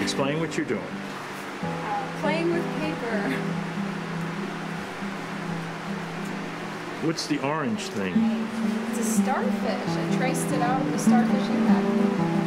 Explain what you're doing. Uh, playing with paper. What's the orange thing? It's a starfish. I traced it out with the starfish impact.